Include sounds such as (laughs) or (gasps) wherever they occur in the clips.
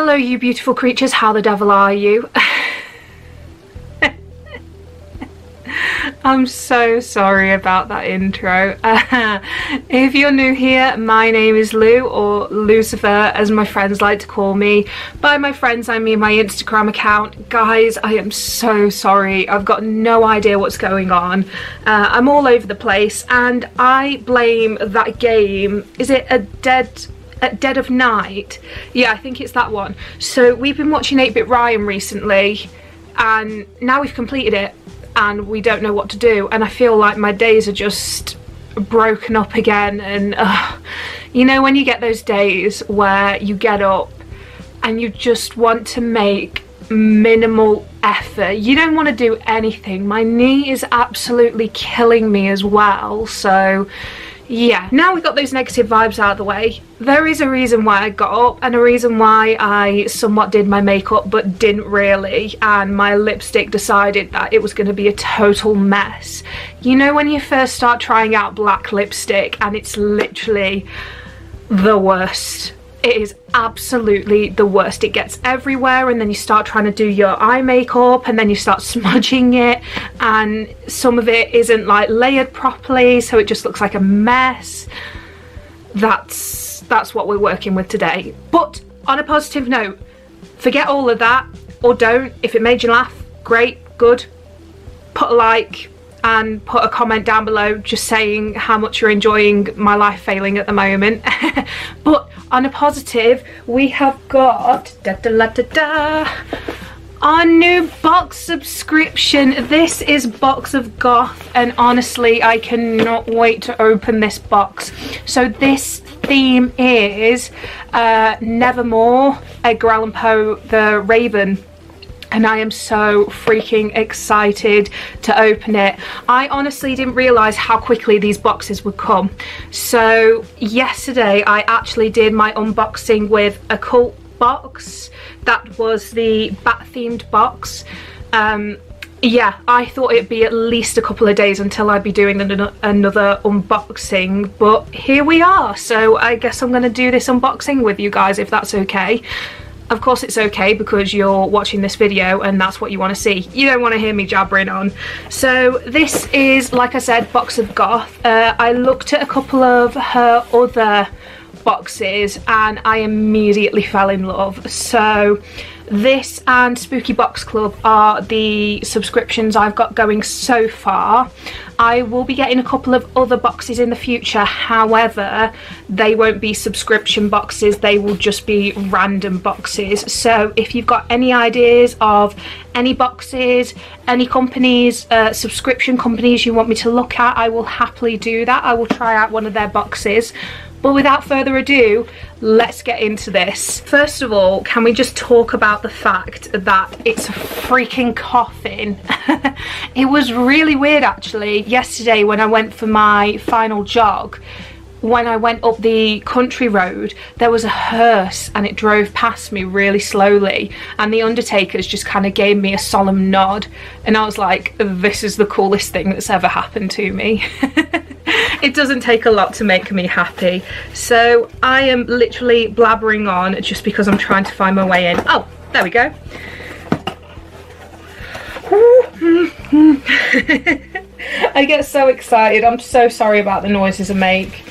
Hello you beautiful creatures, how the devil are you? (laughs) I'm so sorry about that intro. Uh, (laughs) if you're new here, my name is Lou, or Loucifer as my friends like to call me. By my friends I mean my Instagram account. Guys, I am so sorry. I've got no idea what's going on. Uh, I'm all over the place and I blame that game. Is it a dead at Dead of Night. Yeah, I think it's that one. So we've been watching 8-Bit Ryan recently and now we've completed it and we don't know what to do and I feel like my days are just broken up again and uh, you know when you get those days where you get up and you just want to make minimal effort you don't want to do anything my knee is absolutely killing me as well so yeah, now we've got those negative vibes out of the way, there is a reason why I got up and a reason why I somewhat did my makeup but didn't really and my lipstick decided that it was going to be a total mess. You know when you first start trying out black lipstick and it's literally the worst it is absolutely the worst. It gets everywhere and then you start trying to do your eye makeup and then you start (laughs) smudging it and some of it isn't like layered properly so it just looks like a mess. That's, that's what we're working with today. But on a positive note, forget all of that or don't. If it made you laugh, great, good. Put a like, and put a comment down below just saying how much you're enjoying my life failing at the moment. (laughs) but on a positive, we have got da da da da da our new box subscription. This is Box of Goth and honestly I cannot wait to open this box. So this theme is uh, Nevermore, Edgar Allan Poe, the Raven and I am so freaking excited to open it. I honestly didn't realise how quickly these boxes would come. So yesterday I actually did my unboxing with occult box. That was the bat themed box. Um, yeah, I thought it'd be at least a couple of days until I'd be doing an another unboxing, but here we are. So I guess I'm going to do this unboxing with you guys if that's okay. Of course it's okay because you're watching this video and that's what you want to see. You don't want to hear me jabbering on. So this is, like I said, Box of Goth. Uh, I looked at a couple of her other boxes and I immediately fell in love. So this and Spooky Box Club are the subscriptions I've got going so far. I will be getting a couple of other boxes in the future, however, they won't be subscription boxes, they will just be random boxes. So if you've got any ideas of any boxes, any companies, uh, subscription companies you want me to look at, I will happily do that. I will try out one of their boxes. But without further ado, let's get into this. First of all, can we just talk about the fact that it's a freaking coffin? (laughs) it was really weird actually. Yesterday when I went for my final jog, when I went up the country road, there was a hearse and it drove past me really slowly. And the undertakers just kind of gave me a solemn nod. And I was like, this is the coolest thing that's ever happened to me. (laughs) it doesn't take a lot to make me happy. So I am literally blabbering on just because I'm trying to find my way in. Oh, there we go. (laughs) I get so excited. I'm so sorry about the noises I make.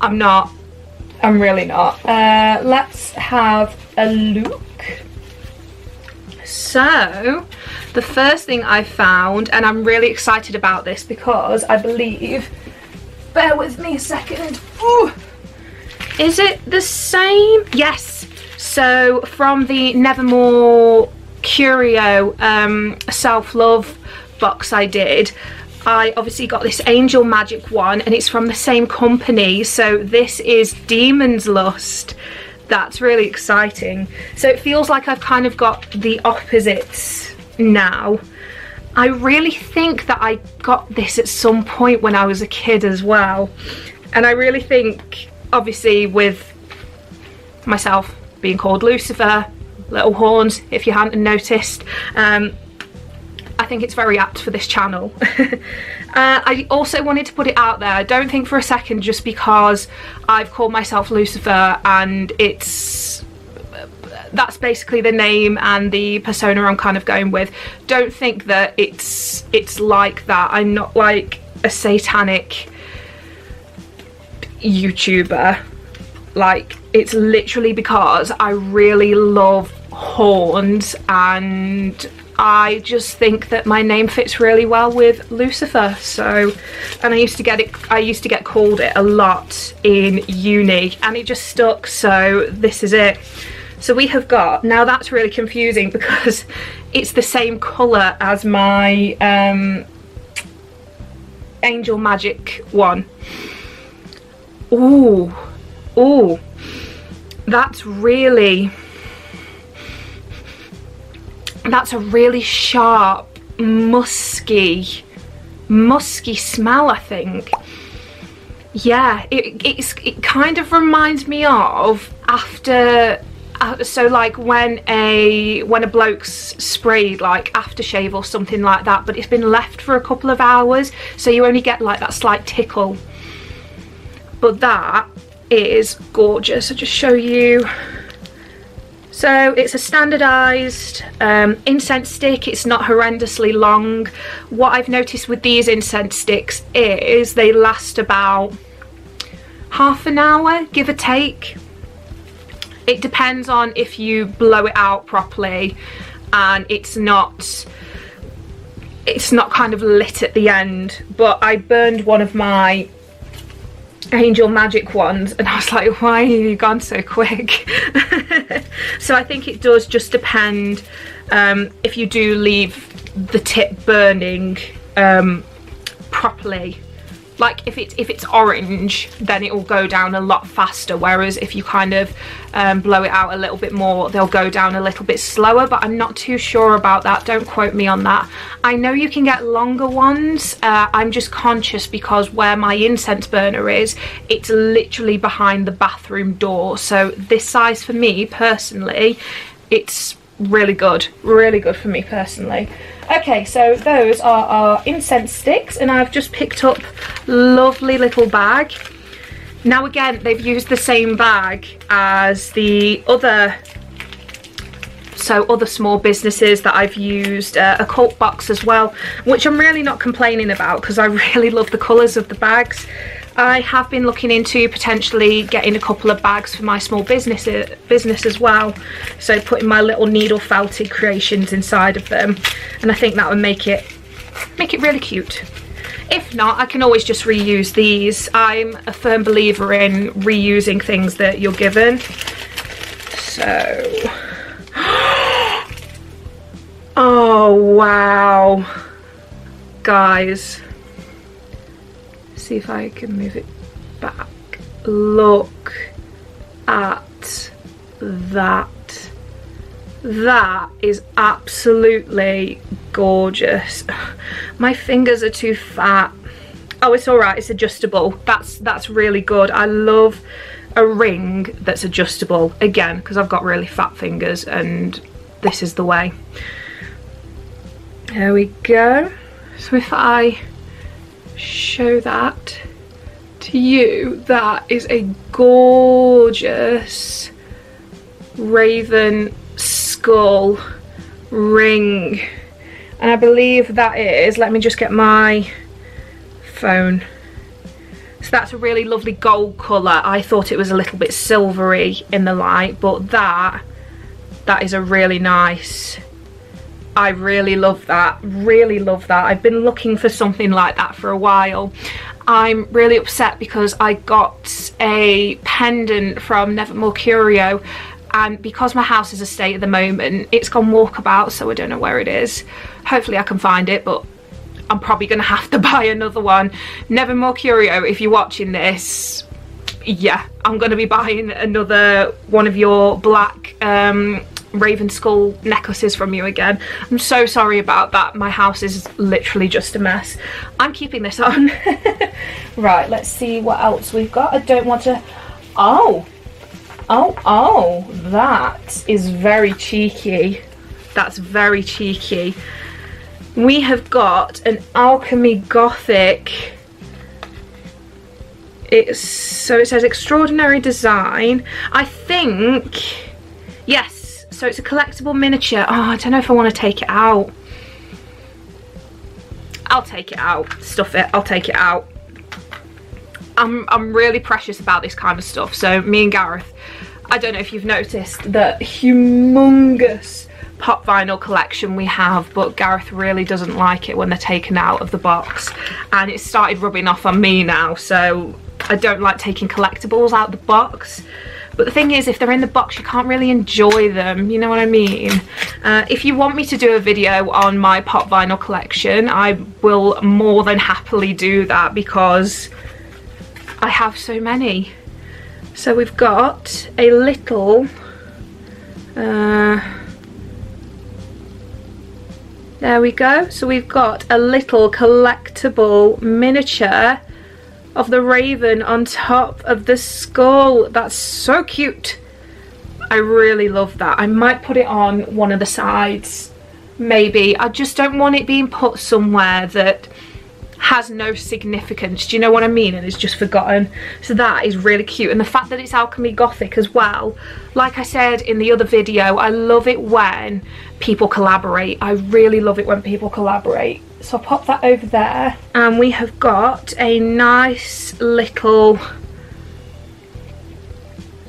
I'm not. I'm really not. Uh, let's have a look. So, the first thing I found, and I'm really excited about this because I believe, bear with me a second. Ooh, is it the same? Yes. So, from the Nevermore Curio um, self-love box I did, I obviously got this Angel Magic one and it's from the same company. So this is Demon's Lust. That's really exciting. So it feels like I've kind of got the opposites now. I really think that I got this at some point when I was a kid as well. And I really think, obviously with myself being called Lucifer, little horns if you hadn't noticed, um, I think it's very apt for this channel. (laughs) uh, I also wanted to put it out there, I don't think for a second just because I've called myself Lucifer and it's that's basically the name and the persona I'm kind of going with. Don't think that it's it's like that. I'm not like a satanic YouTuber. Like it's literally because I really love horns and I just think that my name fits really well with Lucifer. So, and I used to get it, I used to get called it a lot in uni and it just stuck. So this is it. So we have got, now that's really confusing because (laughs) it's the same colour as my um, Angel Magic one. Ooh, ooh, that's really, that's a really sharp, musky, musky smell, I think. Yeah, it, it's, it kind of reminds me of after uh, so like when a when a bloke's sprayed like aftershave or something like that but it's been left for a couple of hours so you only get like that slight tickle. But that is gorgeous. I'll just show you. So it's a standardized um, incense stick. It's not horrendously long. What I've noticed with these incense sticks is they last about half an hour give or take it depends on if you blow it out properly and it's not it's not kind of lit at the end but I burned one of my angel magic ones and I was like why have you gone so quick? (laughs) So I think it does just depend um, if you do leave the tip burning um, properly like if it's if it's orange then it will go down a lot faster whereas if you kind of um, blow it out a little bit more they'll go down a little bit slower but I'm not too sure about that. Don't quote me on that. I know you can get longer ones uh, I'm just conscious because where my incense burner is it's literally behind the bathroom door. So this size for me personally it's really good really good for me personally okay so those are our incense sticks and I've just picked up lovely little bag. Now again they've used the same bag as the other so other small businesses that I've used uh, occult box as well which I'm really not complaining about because I (laughs) really love the colours of the bags I have been looking into potentially getting a couple of bags for my small business uh, business as well. So putting my little needle felted creations inside of them. And I think that would make it make it really cute. If not, I can always just reuse these. I'm a firm believer in reusing things that you're given. So... (gasps) Oh, wow. Guys see if I can move it back. Look at that. That is absolutely gorgeous. (sighs) My fingers are too fat. Oh, it's all right, it's adjustable. That's, that's really good. I love a ring that's adjustable, again, because I've got really fat fingers and this is the way. There we go. So if I show that to you. That is a gorgeous raven skull ring. And I believe that is, let me just get my phone. So that's a really lovely gold colour. I thought it was a little bit silvery in the light, but that, that is a really nice I really love that, really love that. I've been looking for something like that for a while. I'm really upset because I got a pendant from Nevermore Curio and because my house is a state at the moment, it's gone walkabout so I don't know where it is. Hopefully I can find it but I'm probably going to have to (laughs) buy another one. Nevermore Curio, if you're watching this, yeah, I'm going to be buying another one of your black um, raven skull necklaces from you again. I'm so sorry about that. My house is literally just a mess. I'm keeping this on. (laughs) right, let's see what else we've got. I don't want to... Oh! Oh, oh, that is very cheeky. That's very cheeky. We have got an Alchemy Gothic it's so it says extraordinary design i think Yes, so it's a collectible miniature. Oh, I don't know if I want to take it out. I'll take it out. Stuff it. I'll take it out. I'm, I'm really precious about this kind of stuff. So me and Gareth, I don't know if you've noticed the humongous pop vinyl collection we have but Gareth really doesn't like it when they're taken out of the box and it started rubbing off on me now so I don't like taking collectibles out the box but the thing is if they're in the box you can't really enjoy them you know what I mean uh, if you want me to do a video on my pop vinyl collection I will more than happily do that because I have so many so we've got a little uh, there we go. So we've got a little collectible miniature of the raven on top of the skull. That's so cute. I really love that. I might put it on one of the sides, maybe. I just don't want it being put somewhere that has no significance do you know what I mean and it's just forgotten so that is really cute and the fact that it's alchemy gothic as well like I said in the other video I love it when people collaborate I really love it when people collaborate so I'll pop that over there. And we have got a nice little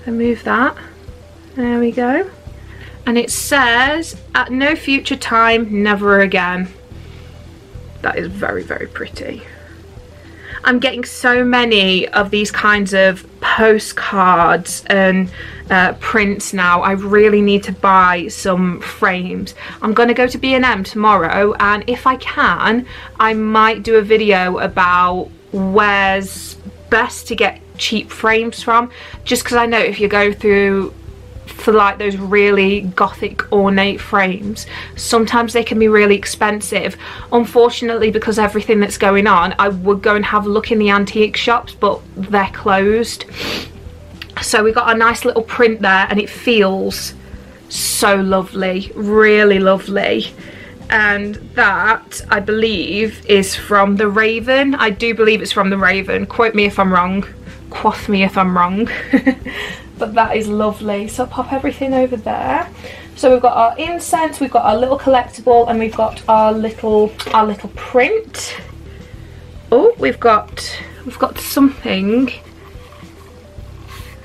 I move that. There we go. And it says at no future time never again. That is very, very pretty. I'm getting so many of these kinds of postcards and uh, prints now. I really need to buy some frames. I'm going to go to B&M tomorrow and if I can, I might do a video about where's best to get cheap frames from just because I know if you go through for like those really gothic ornate frames. Sometimes they can be really expensive. Unfortunately because everything that's going on I would go and have a look in the antique shops but they're closed. So we got a nice little print there and it feels so lovely really lovely. And that I believe is from the Raven. I do believe it's from the Raven. Quote me if I'm wrong. Quoth me if I'm wrong (laughs) but that is lovely. So pop everything over there. So we've got our incense we've got our little collectible and we've got our little our little print. Oh we've got we've got something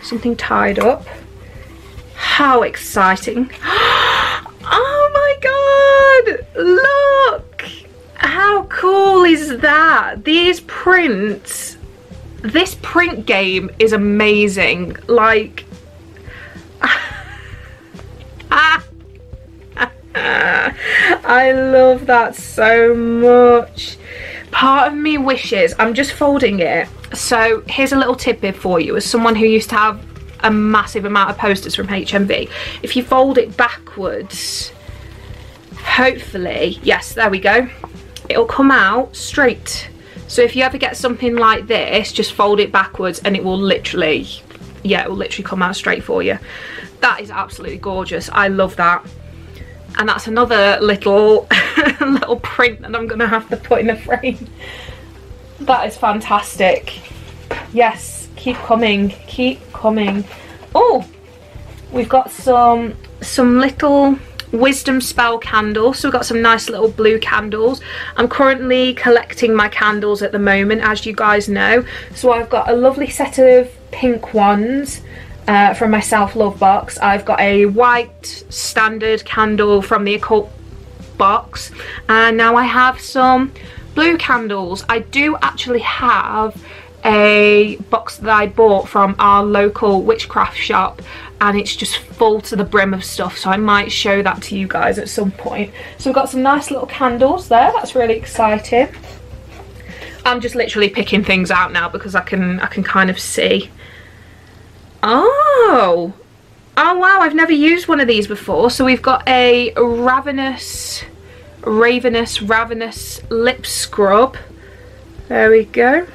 something tied up. How exciting. (gasps) Oh my god! Look! How cool is that? These prints this print game is amazing. Like, (laughs) I love that so much. Part of me wishes, I'm just folding it. So here's a little tidbit for you. As someone who used to have a massive amount of posters from HMV, if you fold it backwards, hopefully, yes, there we go. It'll come out straight so if you ever get something like this, just fold it backwards and it will literally, yeah, it will literally come out straight for you. That is absolutely gorgeous. I love that. And that's another little, (laughs) little print that I'm gonna have to put in a frame. That is fantastic. Yes, keep coming, keep coming. Oh, we've got some, some little wisdom spell candles. So we've got some nice little blue candles. I'm currently collecting my candles at the moment as you guys know. So i've got a lovely set of pink ones uh, from my self-love box. I've got a white standard candle from the occult box. And now i have some blue candles. I do actually have a box that I bought from our local witchcraft shop and it's just full to the brim of stuff so I might show that to you guys at some point. So we've got some nice little candles there, that's really exciting. I'm just literally picking things out now because I can I can kind of see. Oh! Oh wow, I've never used one of these before. So we've got a Ravenous, Ravenous, Ravenous lip scrub. There we go.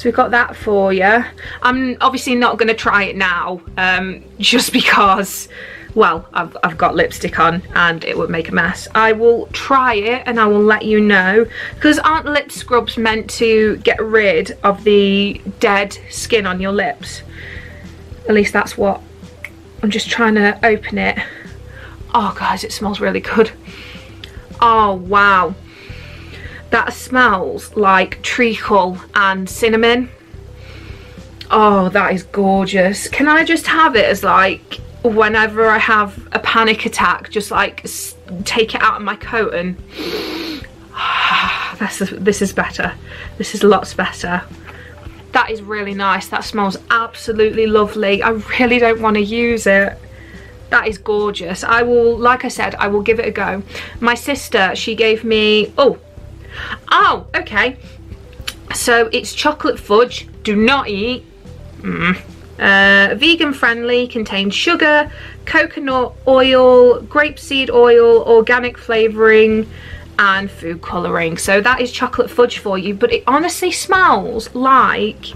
So we've got that for you. I'm obviously not going to try it now, um, (laughs) just because, well, I've, I've got lipstick on and it would make a mess. I will try it and I will let you know. Because aren't lip scrubs meant to get rid of the dead skin on your lips? At least that's what I'm just trying to open it. Oh guys, it smells really good. Oh wow. That smells like treacle and cinnamon. Oh, that is gorgeous. Can I just have it as like, whenever I have a panic attack, just like take it out of my coat and (sighs) this is, this is better. This is lots better. That is really nice. That smells absolutely lovely. I really don't want to use it. That is gorgeous. I will, like I said, I will give it a go. My sister, she gave me, oh, oh, okay. So it's chocolate fudge. Do not eat. Mm. Uh, vegan friendly, contains sugar, coconut oil, grapeseed oil, organic flavouring, and food colouring. So that is chocolate fudge for you, but it honestly smells like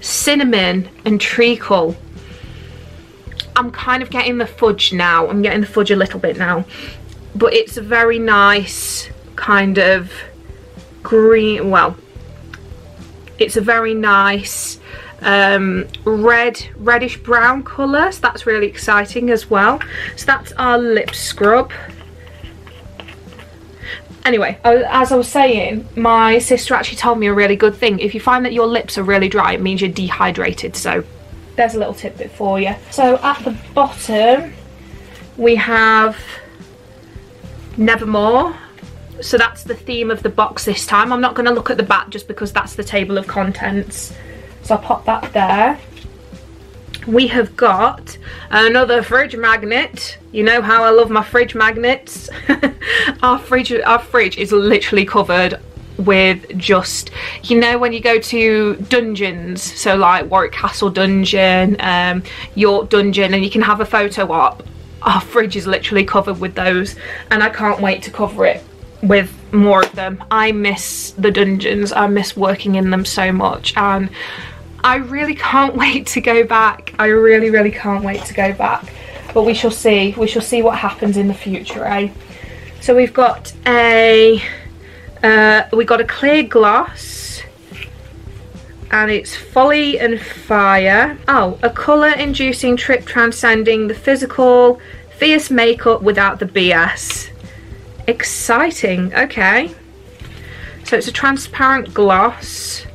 cinnamon and treacle. I'm kind of getting the fudge now. I'm getting the fudge a little bit now. But it's a very nice kind of green, well, it's a very nice um, red, reddish brown colour. So that's really exciting as well. So that's our lip scrub. Anyway, as I was saying, my sister actually told me a really good thing. If you find that your lips are really dry, it means you're dehydrated. So there's a little tidbit for you. So at the bottom, we have Nevermore. So that's the theme of the box this time. I'm not going to look at the back just because that's the table of contents. So I'll pop that there we have got another fridge magnet you know how I love my fridge magnets (laughs) our fridge our fridge is literally covered with just you know when you go to dungeons so like Warwick Castle dungeon um, York dungeon and you can have a photo op our fridge is literally covered with those and I can't wait to cover it with more of them I miss the dungeons I miss working in them so much and I really can't (laughs) wait to go back. I really, really can't wait to go back. But we shall see. We shall see what happens in the future, eh? So we've got a uh, we got a clear gloss and it's Folly and Fire. Oh, a colour inducing trip transcending the physical, fierce makeup without the BS. Exciting, okay. So it's a transparent gloss.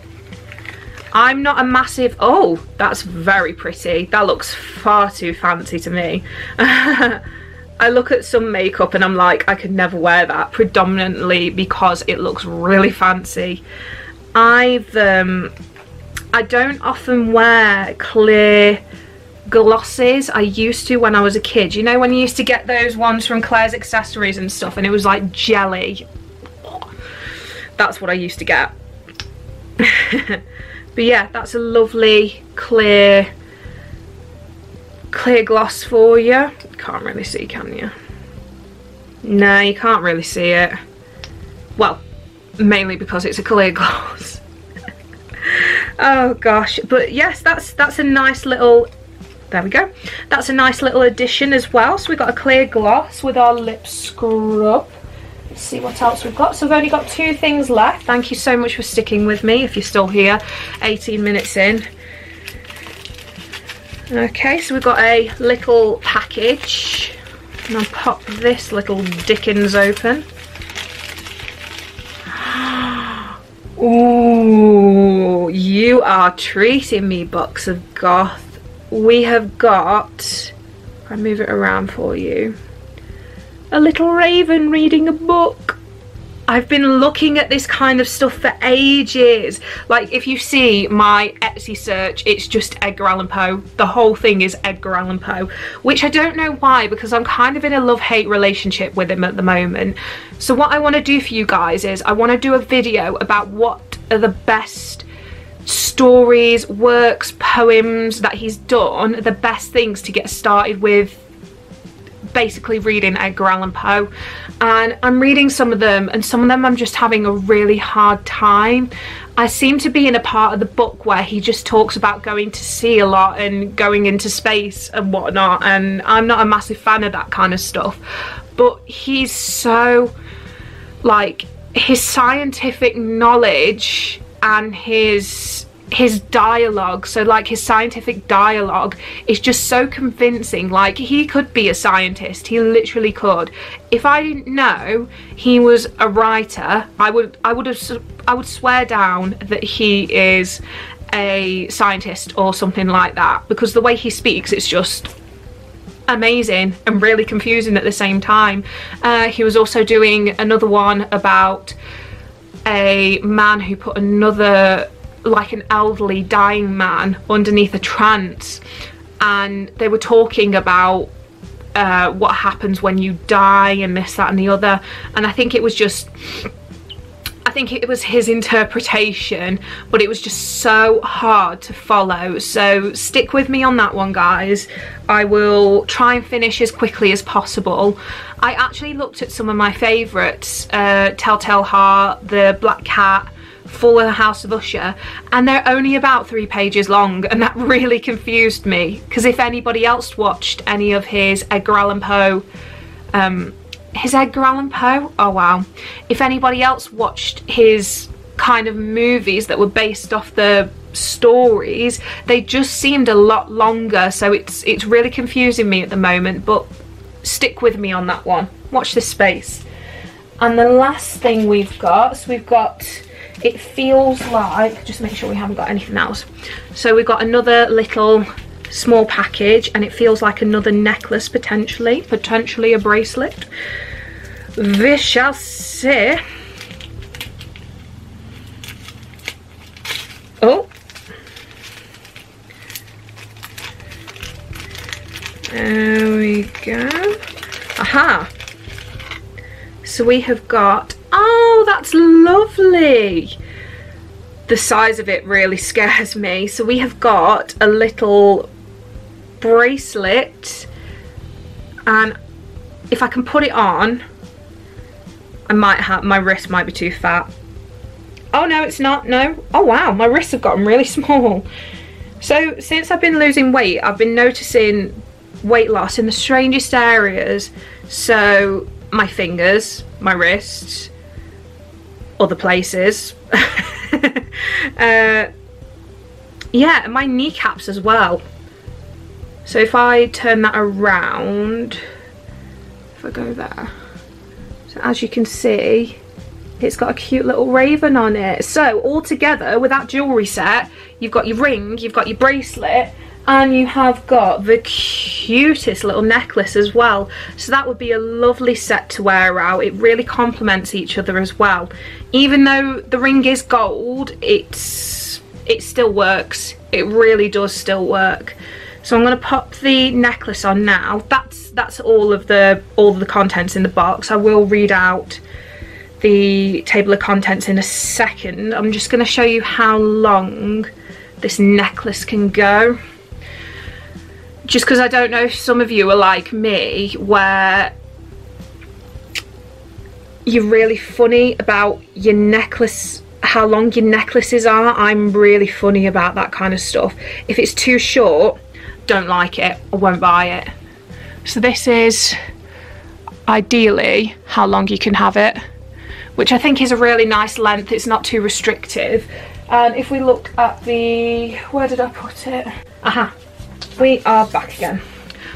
I'm not a massive, oh, that's very pretty. That looks far too fancy to me. (laughs) I look at some makeup and I'm like, I could never wear that, predominantly because it looks really fancy. I've, um, I don't often wear clear glosses. I used to when I was a kid. You know when you used to get those ones from Claire's Accessories and stuff and it was like jelly? That's what I used to get. (laughs) But yeah, that's a lovely clear clear gloss for you. Can't really see, can you? No, you can't really see it. Well, mainly because it's a clear (laughs) gloss. oh gosh, but yes, that's that's a nice little there we go. That's a nice little addition as well. So we've got a clear gloss with our lip scrub see what else we've got. So we've only got two things left. Thank you so much for sticking with me if you're still here, 18 minutes in. Okay, so we've got a little package. And I'll pop this little Dickens open. (gasps) Ooh, you are treating me, Box of Goth. We have got, I'll move it around for you a little raven reading a book. I've been looking at this kind of stuff for ages. Like if you see my Etsy search, it's just Edgar Allan Poe. The whole thing is Edgar Allan Poe, which I don't know why because I'm kind of in a love-hate relationship with him at the moment. So what I want to do for you guys is I want to do a video about what are the best stories, works, poems that he's done, the best things to get started with basically reading Edgar Allan Poe and I'm reading some of them and some of them I'm just having a really hard time. I seem to be in a part of the book where he just talks about going to sea a lot and going into space and whatnot and I'm not a massive fan of that kind of stuff but he's so like his scientific knowledge and his his dialogue so like his scientific dialogue is just so convincing. Like he could be a scientist. He literally could. If i didn't know he was a writer i would i would have i would swear down that he is a scientist or something like that because the way he speaks it's just amazing and really confusing at the same time. Uh, he was also doing another one about a man who put another like an elderly dying man underneath a trance. And they were talking about uh, what happens when you die and this that and the other. And I think it was just I think it was his interpretation but it was just so hard to follow. So stick with me on that one guys. I will try and finish as quickly as possible. I actually looked at some of my favourites uh, Telltale Heart, The Black Cat the House of Usher and they're only about three pages long and that (laughs) really confused me because if anybody else watched any of his Edgar Allan Poe um, his Edgar Allan Poe? Oh wow. If anybody else watched his kind of movies that were based off the stories, they just seemed a lot longer so it's it's really confusing me at the moment but stick with me on that one. Watch this space. And the last thing we've got, so we've got it feels like just make sure we haven't got anything else so we've got another little small package and it feels like another necklace potentially potentially a bracelet. We shall see. Oh. There we go. Aha. So we have got Oh, that's lovely. The size of it really scares me. So we have got a little bracelet and if I can put it on, I might have, my wrist might be too fat. Oh no, it's not, no. Oh wow, my wrists have gotten really (laughs) small. So since I've been losing weight, I've been noticing weight loss in the strangest areas. So my fingers, my wrists, other places. (laughs) uh, yeah, my kneecaps as well. So if I turn that around, if I go there, so as you can see, it's got a cute little raven on it. So all together with that jewellery set, you've got your ring, you've got your bracelet, and you have got the cutest little necklace as well. So that would be a lovely set to wear out. It really complements each other as well. Even though the ring is gold it's it still works. It really does still work so I'm going to pop the necklace on now. That's that's all of the all of the contents in the box. I will read out the table of contents in a second. I'm just going to show you how long this necklace can go. Just because I don't know if some of you are like me where you're really funny about your necklace how long your necklaces are. I'm really funny about that kind of stuff. If it's too short don't like it I won't buy it so this is ideally how long you can have it which I think is a really nice length it's not too restrictive and if we look at the where did I put it aha we are back again.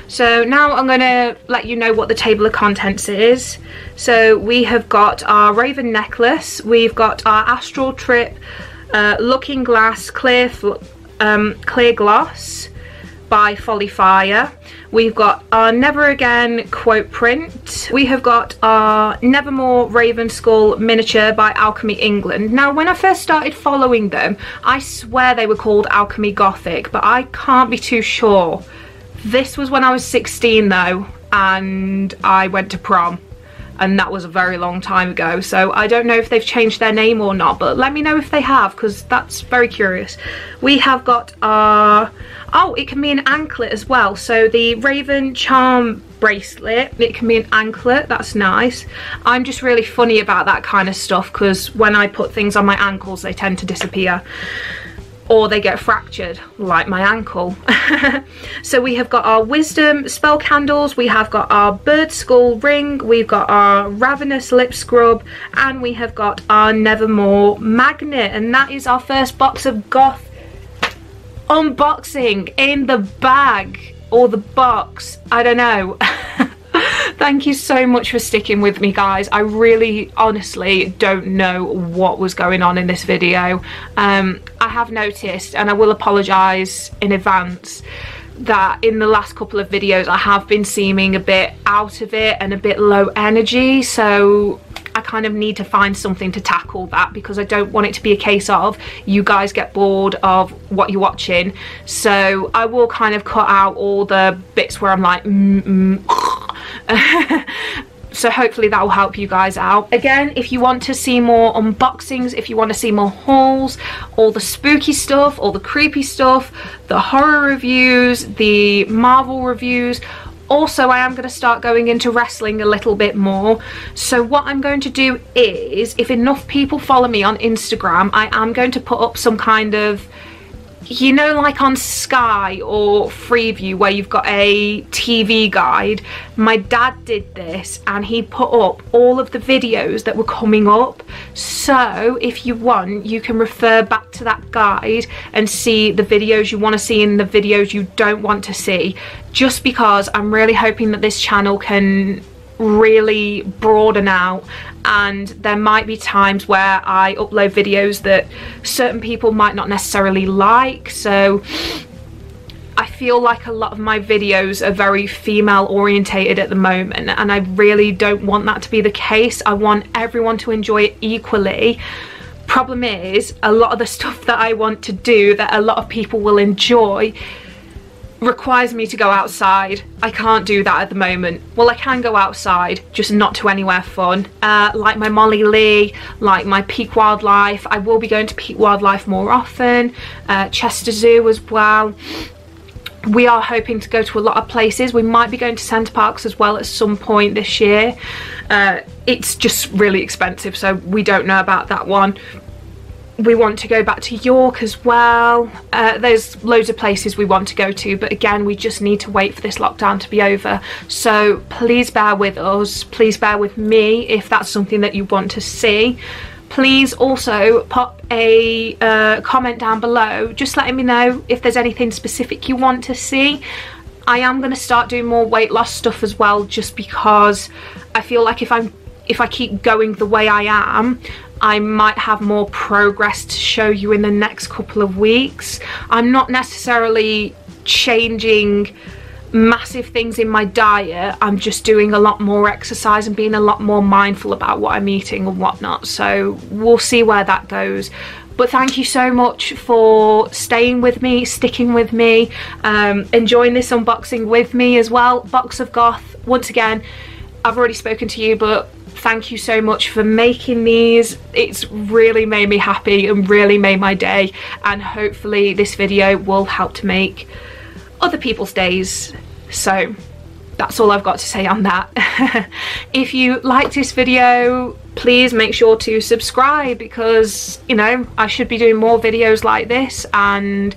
So now I'm to let you know what the table of contents is. So we have got our Raven necklace, we've got our Astral Trip uh, Looking Glass Clear, um, clear Gloss by Folly Fire. We've got our Never Again quote print. We have got our Nevermore Raven Skull miniature by Alchemy England. Now, when I first started following them, I swear they were called Alchemy Gothic, but I can't be too sure. This was when I was 16 though, and I went to prom and that was a very long time ago. So I don't know if they've changed their name or not but let me know if they have because that's very curious. We have got our oh it can be an anklet as well. So the Raven Charm bracelet it can be an anklet. That's nice. I'm just really funny about that kind of stuff because when I put things on my ankles they tend to disappear or they get fractured like my ankle (laughs) so we have got our wisdom spell candles we have got our bird skull ring we've got our ravenous lip scrub and we have got our nevermore magnet and that is our first box of goth unboxing in the bag or the box. I don't know. (laughs) Thank you so much for sticking with me guys. I really honestly don't know what was going on in this video. Um, I have noticed and I will apologise in advance that in the last couple of videos I have been seeming a bit out of it and a bit low energy so I kind of need to find something to tackle that because I don't want it to be a case of you guys get bored of what you're watching. So I will kind of cut out all the bits where I'm like, mm, mm. (laughs) so hopefully that will help you guys out. Again if you want to see more unboxings if you want to see more hauls all the spooky stuff all the creepy stuff the horror reviews the marvel reviews also I am going to start going into wrestling a little bit more. So what I'm going to do is if enough people follow me on Instagram I am going to put up some kind of you know like on Sky or Freeview where you've got a TV guide my dad did this and he put up all of the videos that were coming up. So if you want you can refer back to that guide and see the videos you want to see and the videos you don't want to see. Just because I'm really hoping that this channel can really broaden out and there might be times where I upload videos that certain people might not necessarily like so I feel like a lot of my videos are very female orientated at the moment and I really don't want that to be the case. I want everyone to enjoy it equally. Problem is, a lot of the stuff that I want to do that a lot of people will enjoy requires me to go outside. I can't do that at the moment. Well, I can go outside, just not to anywhere fun. Uh, like my Molly Lee, like my Peak Wildlife. I will be going to Peak Wildlife more often. Uh, Chester Zoo as well. We are hoping to go to a lot of places. We might be going to Center Parcs as well at some point this year. Uh, it's just really expensive, so we don't know about that one we want to go back to York as well. Uh, there's loads of places we want to go to, but again, we just need to wait for this lockdown to be over. So please bear with us. Please bear with me if that's something that you want to see. Please also pop a uh, comment down below, just letting me know if there's anything specific you want to see. I am going to start doing more weight loss stuff as well, just because I feel like if I'm if I keep going the way I am, I might have more progress to show you in the next couple of weeks. I'm not necessarily changing massive things in my diet. I'm just doing a lot more exercise and being a lot more mindful about what I'm eating and whatnot. So we'll see where that goes. But thank you so much for staying with me sticking with me um, enjoying this unboxing with me as well. Box of goth once again I've already spoken to you but thank you so much for making these. It's really made me happy and really made my day and hopefully this video will help to make other people's days. So that's all I've got to say on that. (laughs) If you liked this video please make sure to subscribe because you know I should be doing more videos like this and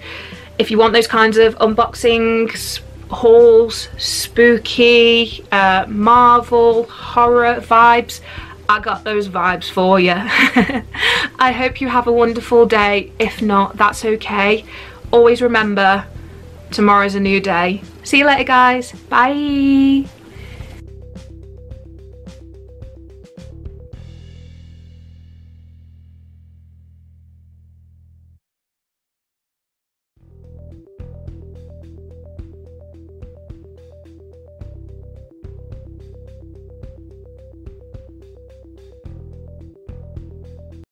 if you want those kinds of unboxings hauls, spooky, uh, Marvel, horror vibes, I got those vibes for you. (laughs) I hope you have a wonderful day. If not, that's okay. Always remember, tomorrow's a new day. See you later, guys. Bye.